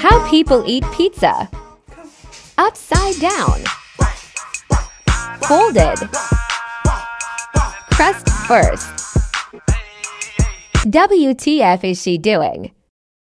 How people eat pizza. Upside down. Folded. Crust first. WTF is she doing?